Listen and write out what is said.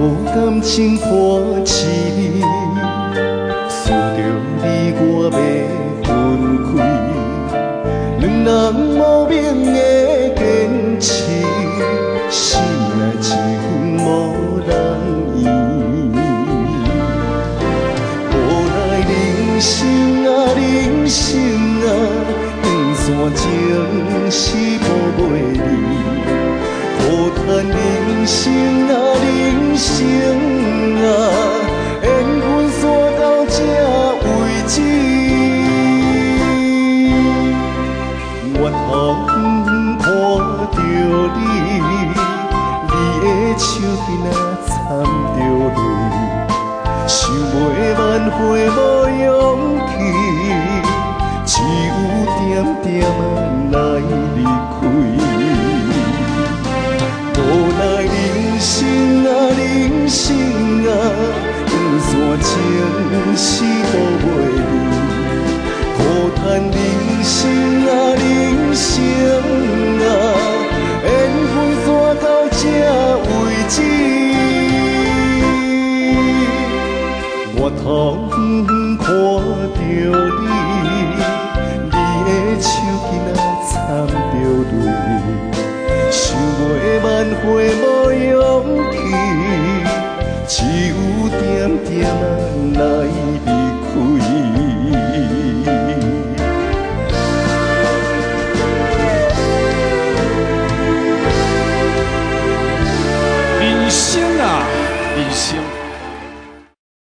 无感情破碎，想着你我要分开，两人无名的坚持，心内一份无人怨。无奈人生啊，人生啊，长线情是无袂离。何叹人生我通看着你，你的手边啊掺着泪，想袂挽回无勇气，只有点点啊来离开。无奈人生啊，人生啊，长线情是无袂这为止。我通看着你，你的手边啊掺着泪。想袂挽回无勇气，只有点点啊来心啊，人生。